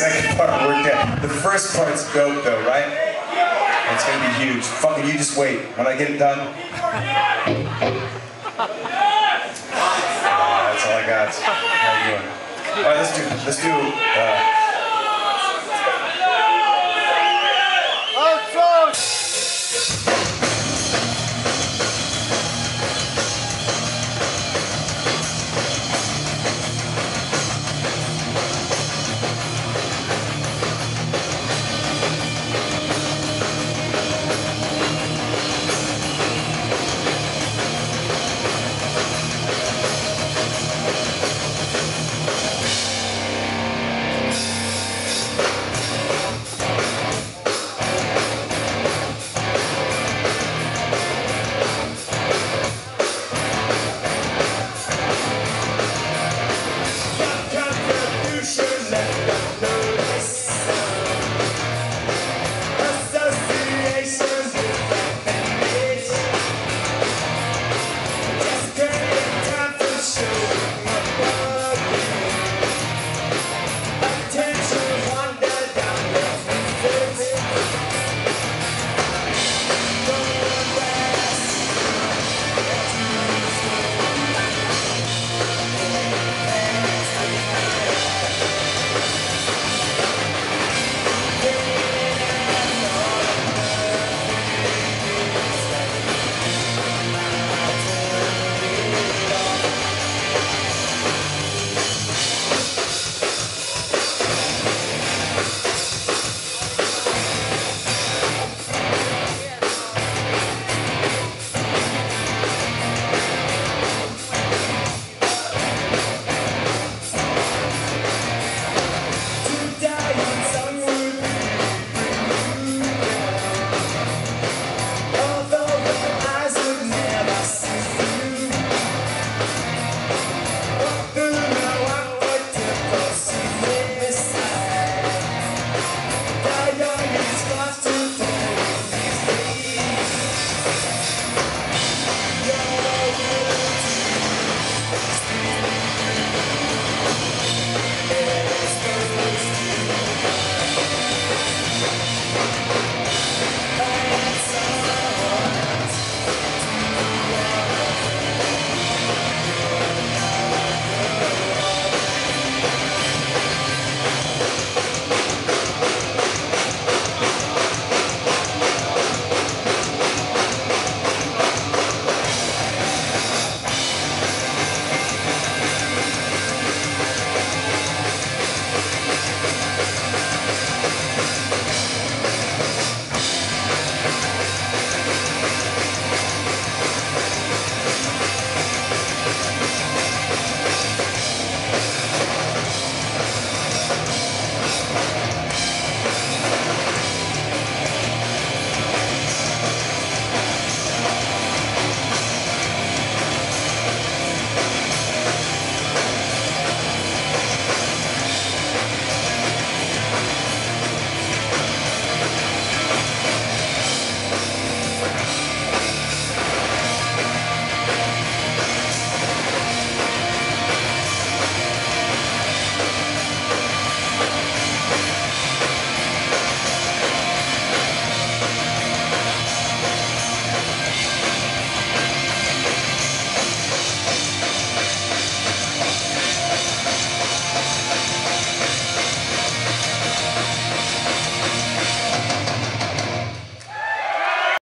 Second part worked out. The first part's dope though, right? It's gonna be huge. Fucking you just wait. When I get it done. That's all I got. How you doing? All right, let's do let's do uh,